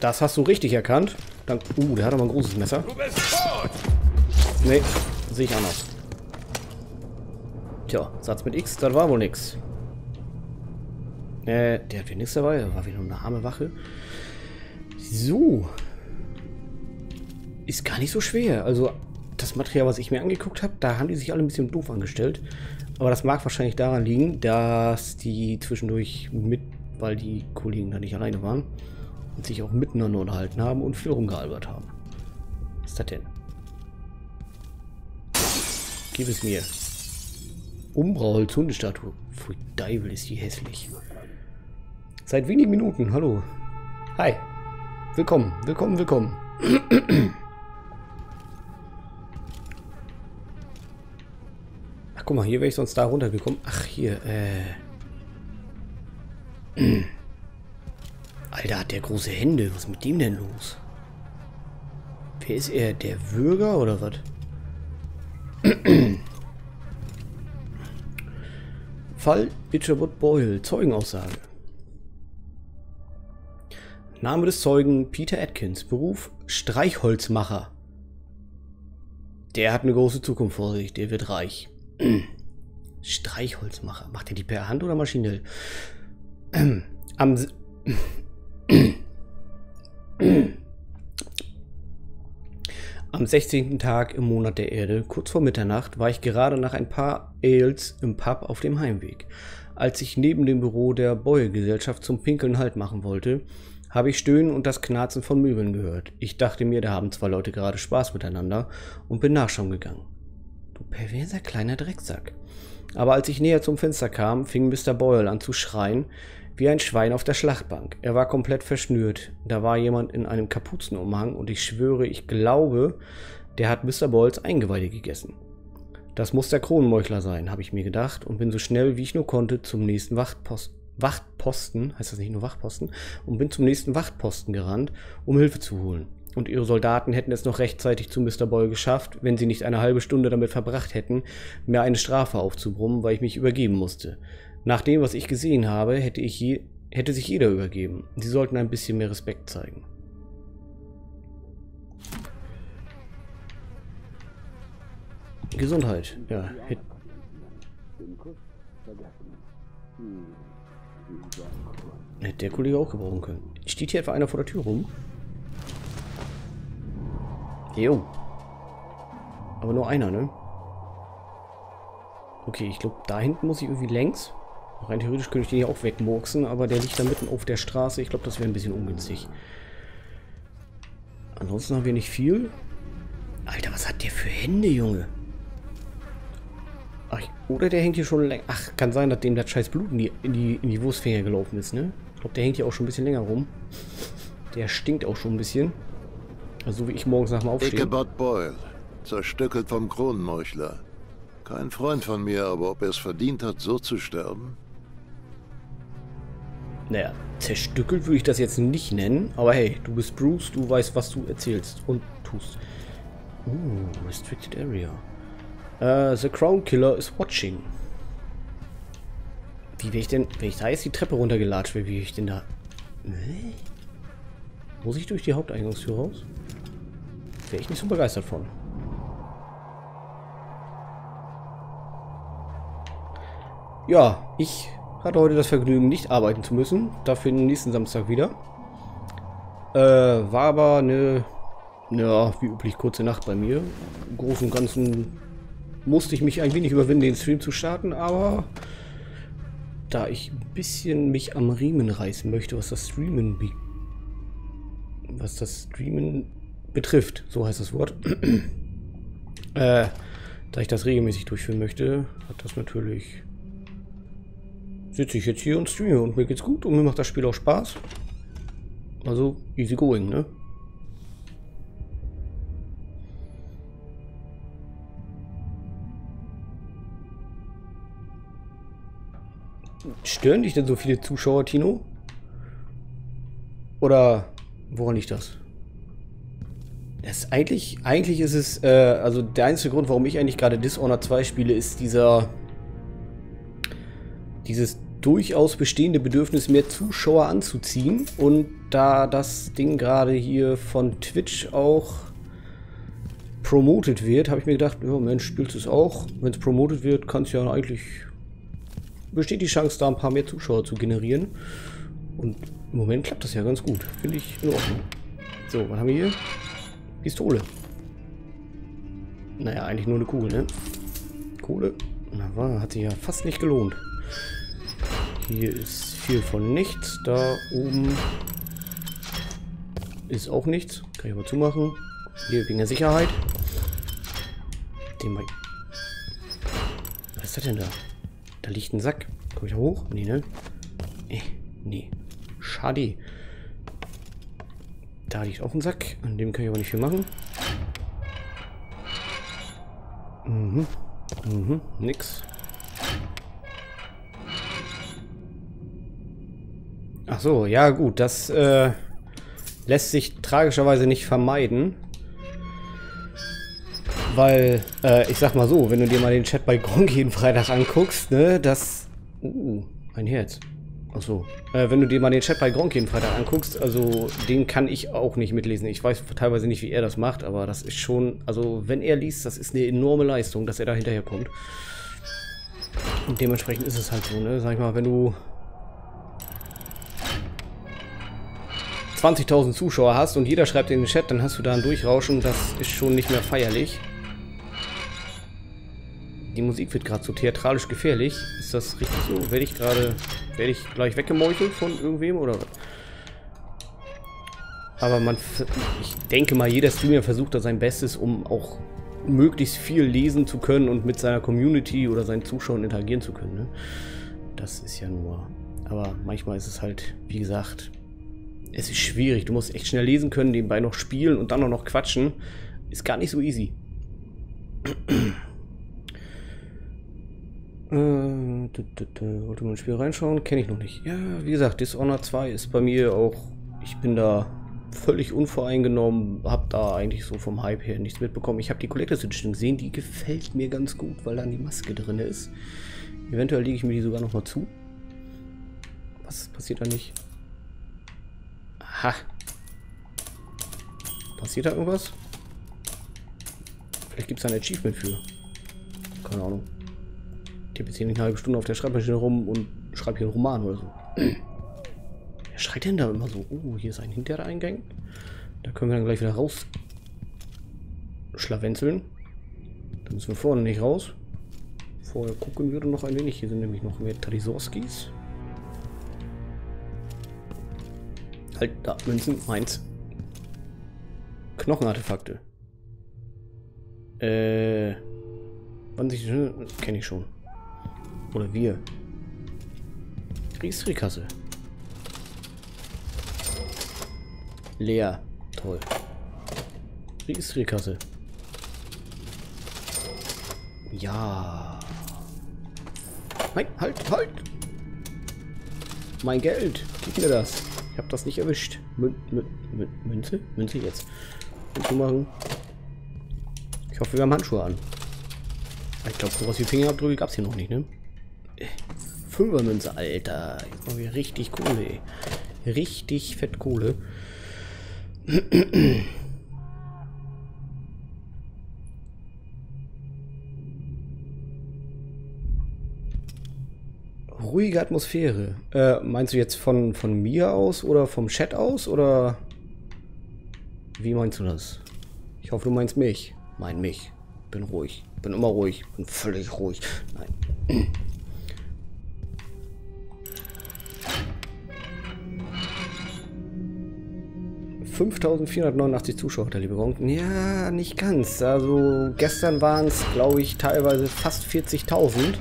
Das hast du richtig erkannt. Dann, uh, der hat aber ein großes Messer. Nee, sehe ich anders. Tja, Satz mit X, das war wohl nix. Äh, der hat wieder nichts dabei. Da war wieder eine arme Wache. So. Ist gar nicht so schwer. Also, das Material, was ich mir angeguckt habe, da haben die sich alle ein bisschen doof angestellt. Aber das mag wahrscheinlich daran liegen, dass die zwischendurch mit, weil die Kollegen da nicht alleine waren, und sich auch miteinander unterhalten haben und viel rumgealbert haben. Was ist das denn? Gib es mir. Umbrauholz Hundestatue. Pfui, Deivel ist die hässlich. Seit wenigen Minuten, hallo. Hi. Willkommen, willkommen, willkommen. Ach, guck mal, hier wäre ich sonst da runtergekommen. Ach, hier, äh... Alter, hat der große Hände. Was ist mit dem denn los? Wer ist er? Der Würger oder was? Fall Itcherwood Boyle. Zeugenaussage. Name des Zeugen Peter Atkins. Beruf Streichholzmacher. Der hat eine große Zukunft vor sich. Der wird reich. Streichholzmacher. Macht er die per Hand oder maschinell? Am... Am 16. Tag im Monat der Erde, kurz vor Mitternacht, war ich gerade nach ein paar Ales im Pub auf dem Heimweg. Als ich neben dem Büro der Boyle-Gesellschaft zum Pinkeln Halt machen wollte, habe ich Stöhnen und das Knarzen von Möbeln gehört. Ich dachte mir, da haben zwei Leute gerade Spaß miteinander und bin nachschauen gegangen. Du perverser kleiner Drecksack. Aber als ich näher zum Fenster kam, fing Mr. Boyle an zu schreien, wie ein Schwein auf der Schlachtbank. Er war komplett verschnürt. Da war jemand in einem Kapuzenumhang und ich schwöre, ich glaube, der hat Mr. Boyles Eingeweide gegessen. Das muss der Kronenmeuchler sein, habe ich mir gedacht und bin so schnell wie ich nur konnte zum nächsten Wachtposten. Wachtposten, heißt das nicht nur Wachtposten, und bin zum nächsten Wachtposten gerannt, um Hilfe zu holen. Und ihre Soldaten hätten es noch rechtzeitig zu Mr. Boyle geschafft, wenn sie nicht eine halbe Stunde damit verbracht hätten, mir eine Strafe aufzubrummen, weil ich mich übergeben musste. Nach dem, was ich gesehen habe, hätte, ich je, hätte sich jeder übergeben. Sie sollten ein bisschen mehr Respekt zeigen. Gesundheit. Ja. Hätte der Kollege auch gebrauchen können. Steht hier etwa einer vor der Tür rum? Jo. Aber nur einer, ne? Okay, ich glaube, da hinten muss ich irgendwie längs. Rein theoretisch könnte ich den hier auch wegmurksen, aber der liegt da mitten auf der Straße. Ich glaube, das wäre ein bisschen ungünstig. Ansonsten haben wir nicht viel. Alter, was hat der für Hände, Junge? Ach, oder der hängt hier schon länger. Ach, kann sein, dass dem das scheiß Blut in die, in die, in die Wurstfinger gelaufen ist, ne? Ich glaube, der hängt hier auch schon ein bisschen länger rum. Der stinkt auch schon ein bisschen. Also so wie ich morgens nach dem Aufstehen. Ichabod Boyle, zerstückelt vom Kronenmeuchler. Kein Freund von mir, aber ob er es verdient hat, so zu sterben? Naja, zerstückelt würde ich das jetzt nicht nennen, aber hey, du bist Bruce, du weißt, was du erzählst und tust. Uh, restricted area. Uh, the Crown Killer is watching. Wie wäre ich denn, wenn ich da jetzt die Treppe runtergelatscht wäre, wie wäre ich denn da... Nee? Muss ich durch die Haupteingangstür raus? Wäre ich nicht so begeistert von. Ja, ich hatte heute das Vergnügen, nicht arbeiten zu müssen. Dafür nächsten Samstag wieder. Äh, war aber eine, ja, wie üblich, kurze Nacht bei mir. Im Großen und Ganzen musste ich mich ein wenig überwinden, den Stream zu starten, aber da ich ein bisschen mich am Riemen reißen möchte, was das Streamen was das Streamen betrifft, so heißt das Wort. äh, da ich das regelmäßig durchführen möchte, hat das natürlich sitze ich jetzt hier und streame und mir geht's gut und mir macht das Spiel auch Spaß. Also easy going, ne? Stören dich denn so viele Zuschauer, Tino? Oder woran liegt das? Das eigentlich, eigentlich ist es, äh, also der einzige Grund, warum ich eigentlich gerade Dishonored 2 spiele, ist dieser, dieses durchaus bestehende Bedürfnis, mehr Zuschauer anzuziehen. Und da das Ding gerade hier von Twitch auch promoted wird, habe ich mir gedacht, ja Mensch, spielst du es auch? Wenn es promoted wird, kann es ja eigentlich... Besteht die Chance, da ein paar mehr Zuschauer zu generieren. Und im Moment klappt das ja ganz gut. Finde ich in Ordnung. So, was haben wir hier? Pistole. Naja, eigentlich nur eine Kugel, ne? Kohle. Na, war, hat sich ja fast nicht gelohnt. Hier ist viel von nichts. Da oben ist auch nichts. Kann ich aber zumachen. Hier wegen der Sicherheit. Den mal. Was ist das denn da? Da liegt ein Sack. Komm ich da hoch? Nee, ne? Eh, nee. Schade. Da liegt auch ein Sack. An dem kann ich aber nicht viel machen. Mhm. Mhm. Nix. Ach so, ja gut, das äh, lässt sich tragischerweise nicht vermeiden. Weil, äh, ich sag mal so, wenn du dir mal den Chat bei Gronk jeden Freitag anguckst, ne, das... Uh, ein Herz. Ach so. Äh, wenn du dir mal den Chat bei Gronk jeden Freitag anguckst, also den kann ich auch nicht mitlesen. Ich weiß teilweise nicht, wie er das macht, aber das ist schon, also wenn er liest, das ist eine enorme Leistung, dass er da hinterherkommt. Und dementsprechend ist es halt so, ne? Sag ich mal, wenn du 20.000 Zuschauer hast und jeder schreibt in den Chat, dann hast du da ein Durchrauschen, das ist schon nicht mehr feierlich. Die Musik wird gerade so theatralisch gefährlich. Ist das richtig so? Werde ich gerade, werde ich gleich weggemeuchelt von irgendwem oder was? Aber man, ich denke mal, jeder Streamer versucht da sein Bestes, um auch möglichst viel lesen zu können und mit seiner Community oder seinen Zuschauern interagieren zu können. Ne? Das ist ja nur... Aber manchmal ist es halt, wie gesagt, es ist schwierig. Du musst echt schnell lesen können, nebenbei noch spielen und dann auch noch quatschen. Ist gar nicht so easy. Äh, wollte mal ein Spiel reinschauen? Kenne ich noch nicht. Ja, wie gesagt, Dishonored 2 ist bei mir auch... Ich bin da völlig unvoreingenommen, Hab da eigentlich so vom Hype her nichts mitbekommen. Ich habe die Collectors Edition gesehen, die gefällt mir ganz gut, weil da die Maske drin ist. Eventuell lege ich mir die sogar noch mal zu. Was passiert da nicht? Ha. Passiert da irgendwas? Vielleicht gibt es da ein Achievement für. Keine Ahnung. Habe jetzt hier eine halbe Stunde auf der Schreibmaschine rum und schreibe hier einen Roman oder so. Wer schreit denn da immer so? Oh, hier ist ein Hintereingang. Da können wir dann gleich wieder raus schlawenzeln. Da müssen wir vorne nicht raus. Vorher gucken wir noch ein wenig. Hier sind nämlich noch mehr Tresorskis. Halt, da, Münzen, meins. Knochenartefakte. Äh. Wann sich. Kenne ich schon. Oder wir. Kriegskasse. Leer. Toll. Kriegskasse. Ja. Nein, halt, halt! Mein Geld. Gib mir das. Ich habe das nicht erwischt. Mün Mün Münze? Münze jetzt. Münze machen. Ich hoffe, wir haben Handschuhe an. Ich glaube, sowas wie Fingerabdrücke gab es hier noch nicht, ne? Fünfermünze, Alter. Jetzt machen wir richtig Kohle, ey. Richtig fett Kohle. ruhige Atmosphäre. Äh, meinst du jetzt von, von mir aus oder vom Chat aus oder wie meinst du das? Ich hoffe, du meinst mich. Mein mich. Bin ruhig. Bin immer ruhig. Bin völlig ruhig. Nein. 5489 Zuschauer der liebe Gronk. Ja, nicht ganz. Also gestern waren es, glaube ich, teilweise fast 40.000.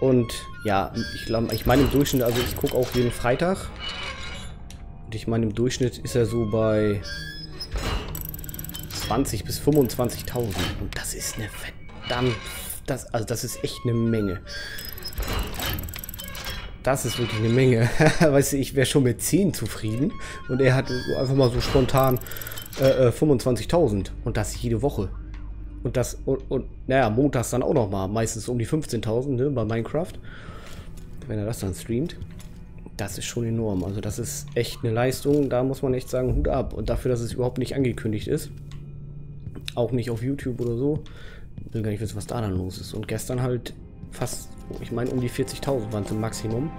Und ja, ich glaube, ich meine im Durchschnitt, also ich gucke auch jeden Freitag. Und ich meine im Durchschnitt ist er so bei 20 bis 25.000. Und das ist eine verdammt, das, also das ist echt eine Menge. Das ist wirklich eine Menge. weißt du, ich wäre schon mit 10 zufrieden. Und er hat einfach mal so spontan äh, 25.000. Äh, Und das jede Woche. Und das, und, und naja, montags dann auch nochmal. Meistens um die 15.000, ne, bei Minecraft. Wenn er das dann streamt. Das ist schon enorm. Also das ist echt eine Leistung. Da muss man echt sagen, Hut ab. Und dafür, dass es überhaupt nicht angekündigt ist. Auch nicht auf YouTube oder so. Ich will gar nicht wissen, was da dann los ist. Und gestern halt fast, ich meine, um die 40.000 waren im Maximum.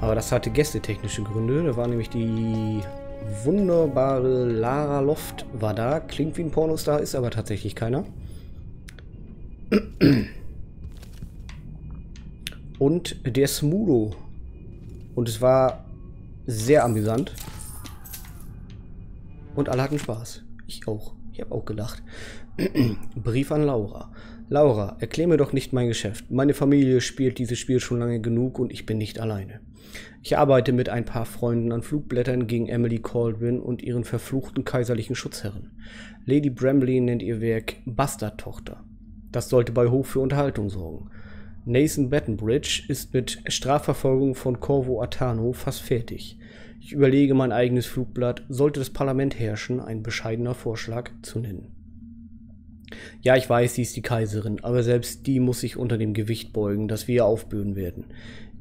Aber das hatte gästetechnische Gründe. Da war nämlich die wunderbare Lara Loft war da. Klingt wie ein Pornostar, ist aber tatsächlich keiner. Und der Smudo. Und es war sehr amüsant. Und alle hatten Spaß. Ich auch. Ich habe auch gelacht. Brief an Laura. Laura, erklär mir doch nicht mein Geschäft. Meine Familie spielt dieses Spiel schon lange genug und ich bin nicht alleine. Ich arbeite mit ein paar Freunden an Flugblättern gegen Emily Caldwin und ihren verfluchten kaiserlichen Schutzherren. Lady Bramley nennt ihr Werk Bastardtochter. Das sollte bei Hof für Unterhaltung sorgen. Nathan Battenbridge ist mit Strafverfolgung von Corvo Atano fast fertig. Ich überlege, mein eigenes Flugblatt, sollte das Parlament herrschen, ein bescheidener Vorschlag zu nennen. Ja, ich weiß, sie ist die Kaiserin, aber selbst die muss sich unter dem Gewicht beugen, das wir ihr aufbürden werden.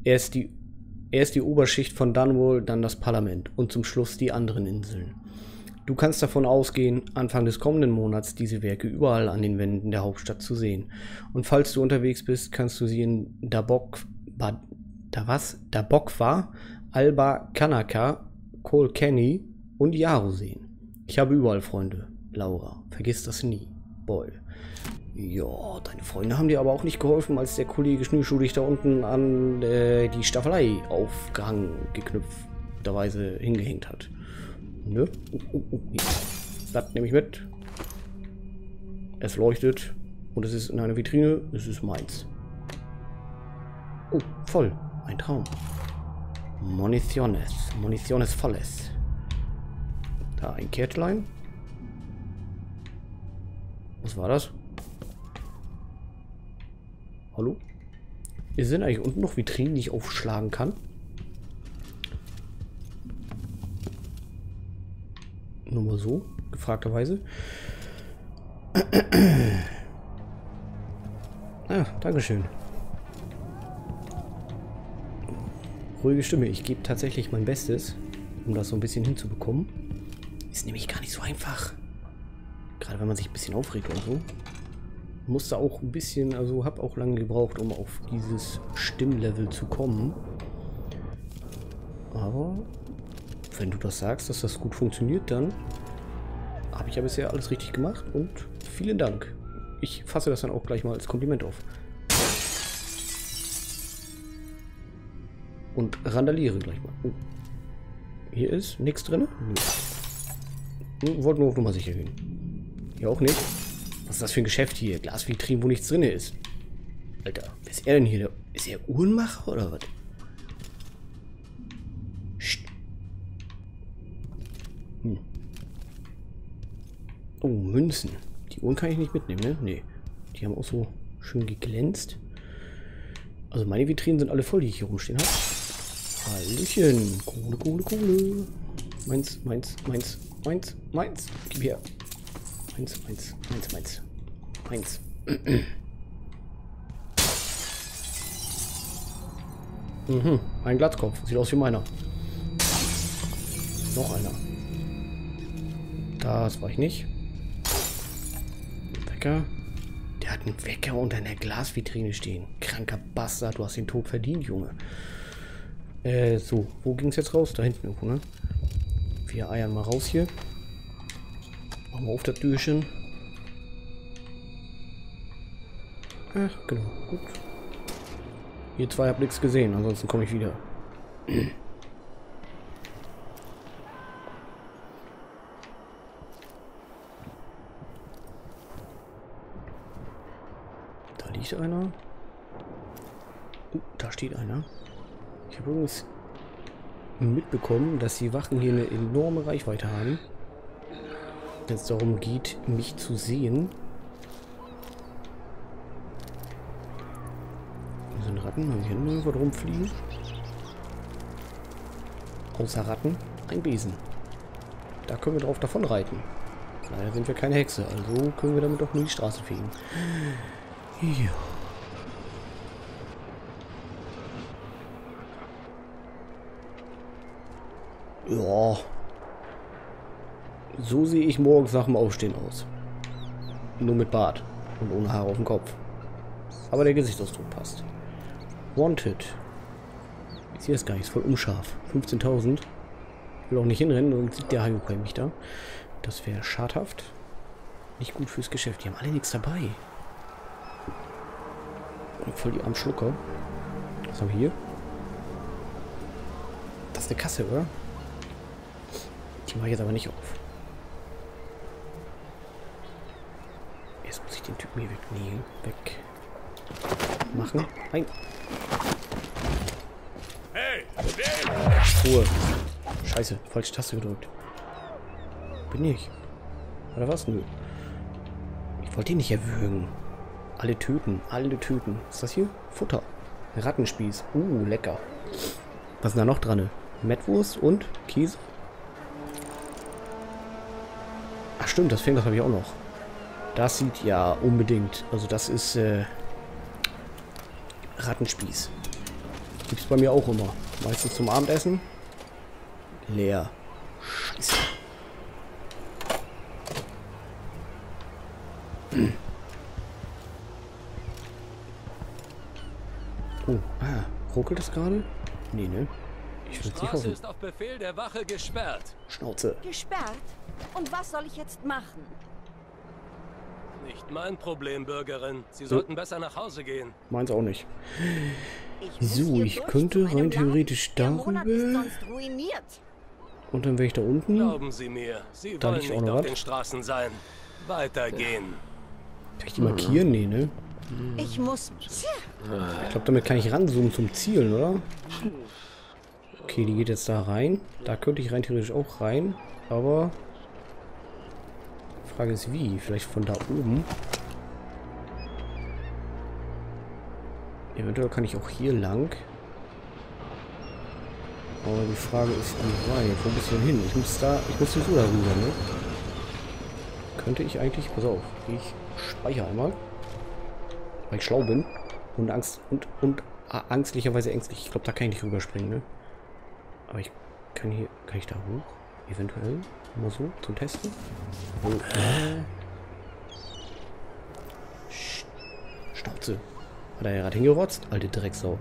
Erst die, erst die Oberschicht von Dunwall, dann das Parlament und zum Schluss die anderen Inseln. Du kannst davon ausgehen, Anfang des kommenden Monats diese Werke überall an den Wänden der Hauptstadt zu sehen. Und falls du unterwegs bist, kannst du sie in Dabok, ba, da was? Dabokwa, Alba Kanaka, Kolkenny und Yaro sehen. Ich habe überall Freunde, Laura. Vergiss das nie. Boy. Ja, deine Freunde haben dir aber auch nicht geholfen, als der Kollege Schnürschuh dich da unten an äh, die Staffelei aufgehangen, geknüpfterweise hingehängt hat. Ne? Uh, uh, uh, das nehme ich mit. Es leuchtet und es ist in einer Vitrine. Es ist meins. Oh, voll. Ein Traum. Municiones. Municiones volles. Da ein Kärtlein. Was war das? Hallo? Sind eigentlich unten noch Vitrinen, die ich aufschlagen kann? Nur mal so, gefragterweise. Ah, Dankeschön. Ruhige Stimme. Ich gebe tatsächlich mein Bestes, um das so ein bisschen hinzubekommen. Ist nämlich gar nicht so einfach. Gerade wenn man sich ein bisschen aufregt und so. Musste auch ein bisschen, also habe auch lange gebraucht, um auf dieses Stimmlevel zu kommen. Aber wenn du das sagst, dass das gut funktioniert, dann habe ich ja bisher alles richtig gemacht und vielen Dank. Ich fasse das dann auch gleich mal als Kompliment auf. Und randaliere gleich mal. Oh. Hier ist nichts drin? Hm, wollten nur auf Nummer sicher gehen. Hier auch nicht. Was ist das für ein Geschäft hier? Glasvitrin, wo nichts drin ist. Alter, wer ist er denn hier? Ist er Uhrenmacher oder was? Hm. Oh, Münzen. Die Uhren kann ich nicht mitnehmen, ne? Nee. Die haben auch so schön geglänzt. Also meine Vitrinen sind alle voll, die ich hier rumstehen habe. Hallöchen. Kohle, Kohle, Kohle. Meins, meins, meins, meins, meins. Gib her. Meins, meins, meins, meins. Meins. mhm, ein Glatzkopf. Sieht aus wie meiner. Noch einer. Das war ich nicht. Wecker. Der hat einen Wecker unter einer Glasvitrine stehen. Kranker Bastard, du hast den Tod verdient, Junge. Äh, so. Wo ging es jetzt raus? Da hinten irgendwo, ne? Wir eiern mal raus hier. Machen wir auf das Türchen. Ach, genau. Gut. Ihr zwei habt nichts gesehen, ansonsten komme ich wieder. Da liegt einer. Uh, da steht einer. Ich habe übrigens mitbekommen, dass die Wachen hier eine enorme Reichweite haben. Wenn es darum geht, mich zu sehen. Hier sind Ratten. Haben hier irgendwo rumfliegen? Außer Ratten ein Besen. Da können wir drauf davon reiten. Leider sind wir keine Hexe, also können wir damit doch nur die Straße fegen. Ja. Ja. So sehe ich morgens nach dem Aufstehen aus. Nur mit Bart und ohne Haare auf dem Kopf. Aber der Gesichtsausdruck passt. Wanted. Ich sehe das gar nicht, ist voll unscharf. 15.000. Ich will auch nicht hinrennen, sonst sieht der Hayo mich da. Das wäre schadhaft. Nicht gut fürs Geschäft. Die haben alle nichts dabei. Voll die Armschlucker. Was haben wir hier? Das ist eine Kasse, oder? Die mache ich jetzt aber nicht auf. Jetzt muss ich den Typen hier weg. Nee, weg. Machen. Nein. Hey, Ruhe. Scheiße, falsche Taste gedrückt. Bin ich. Oder was? Nö. Ich wollte ihn nicht erwürgen. Alle töten, alle töten. Was ist das hier? Futter. Rattenspieß. Uh, lecker. Was ist da noch dran? Mettwurst und Käse? Ach stimmt, das fängt das habe ich auch noch. Das sieht ja unbedingt. Also das ist äh, Rattenspieß. Gibt es bei mir auch immer. Meistens zum Abendessen. Leer. Scheiße. Oh, ah, ruckelt das gerade? Nee, ne? Ich will nicht hoffen. ist auf Befehl der Wache gesperrt. Schnauze. Gesperrt? Und was soll ich jetzt machen? Nicht mein Problem, Bürgerin. Sie so. sollten besser nach Hause gehen. Meins auch nicht. Ich so, ich könnte rein theoretisch darüber... Und dann wäre ich da unten. Glauben Sie mir, Sie da wollen nicht auf was? den Straßen sein. Weitergehen. Kann ich die markieren? Nee, ne? Ich muss... Ich glaube, damit kann ich ranzoomen zum Zielen, oder? Okay, die geht jetzt da rein. Da könnte ich rein theoretisch auch rein. Aber... Frage ist wie? Vielleicht von da oben? Eventuell kann ich auch hier lang. Aber die Frage ist, wie weit? Wo bist du hin? Ich muss da, ich muss sowieso darüber, ne? Könnte ich eigentlich, pass auf, ich speichere einmal. Weil ich schlau bin. Und Angst, und, und ah, angstlicherweise ängstlich. Ich glaube, da kann ich nicht rüberspringen, ne? Aber ich kann hier, kann ich da hoch? Eventuell. Mal so, zum Testen. Oh, äh. Schnauze. Hat er ja gerade hingerotzt? Alte Drecksau.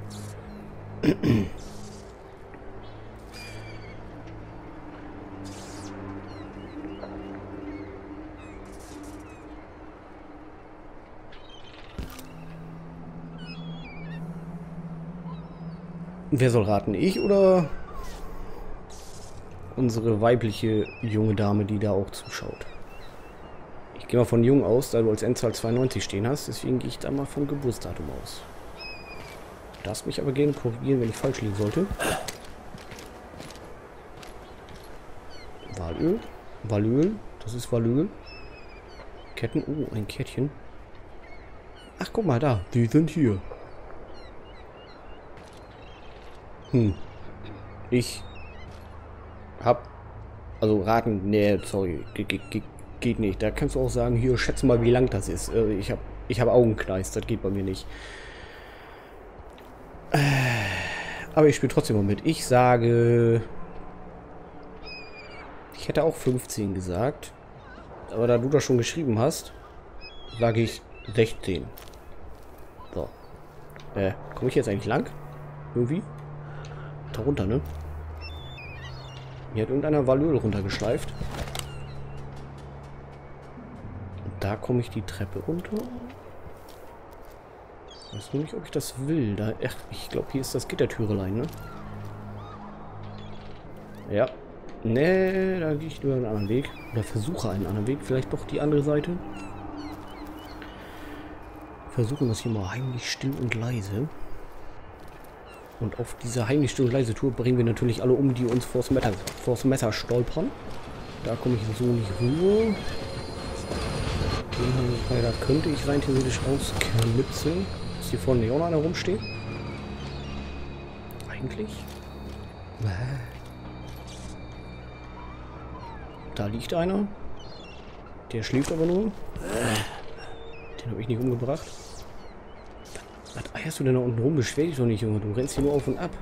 Wer soll raten? Ich oder unsere weibliche junge Dame, die da auch zuschaut? Ich gehe mal von jung aus, da du als Endzahl 92 stehen hast. Deswegen gehe ich da mal vom Geburtsdatum aus. Du darfst mich aber gerne korrigieren, wenn ich falsch liegen sollte. Walöl. Walöl. Das ist Walöl. Ketten. Oh, ein Kettchen. Ach, guck mal da. Die sind hier. Hm. Ich hab... Also raten... Nee, sorry. Ge ge geht nicht. Da kannst du auch sagen, hier, schätze mal, wie lang das ist. Äh, ich habe ich hab Augenkneis, das geht bei mir nicht. Äh, aber ich spiele trotzdem mal mit. Ich sage... Ich hätte auch 15 gesagt. Aber da du das schon geschrieben hast, sage ich 16. So. Äh, komme ich jetzt eigentlich lang? Irgendwie? Da runter, ne? Hier hat irgendeiner Valöl runtergeschleift da komme ich die Treppe runter. Ich weiß nur nicht, ob ich das will. Da, ach, ich glaube, hier ist das Gittertürelein, ne? Ja. Nee, da gehe ich nur einen anderen Weg. Oder versuche einen anderen Weg. Vielleicht doch die andere Seite. Versuchen das hier mal heimlich still und leise. Und auf dieser heimlich und leise Tour bringen wir natürlich alle um, die uns vors Messer, vors Messer stolpern. Da komme ich so nicht rüber. Frei. Da könnte ich rein theoretisch ausknipseln. Ist hier vorne nicht auch noch einer rumstehen? Eigentlich? Da liegt einer. Der schläft aber nur. Den habe ich nicht umgebracht. Eierst du denn da unten rum? Beschwer dich doch nicht, Junge. Du rennst hier nur auf und ab.